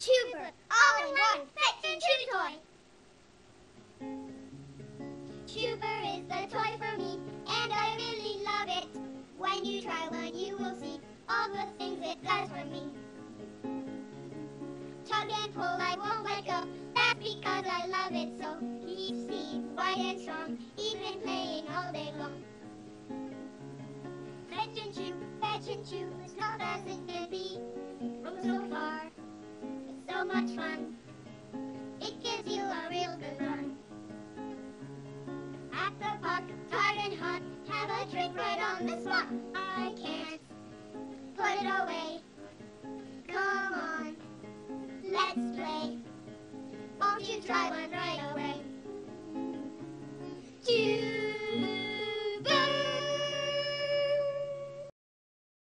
Chewber, all in one, fit and chew toy. Chewber is the toy for me, and I really love it. When you try one, you will see all the things it does for me. Tug and pull, I won't let go. That's because I love it so. Keeps me white and strong, even playing all day long. Fetch and chew, fetch and chew, as tough much fun. It gives you a real good run. At the park, tired and hot, have a drink right on the spot. I can't put it away. Come on, let's play. Won't you try one right away?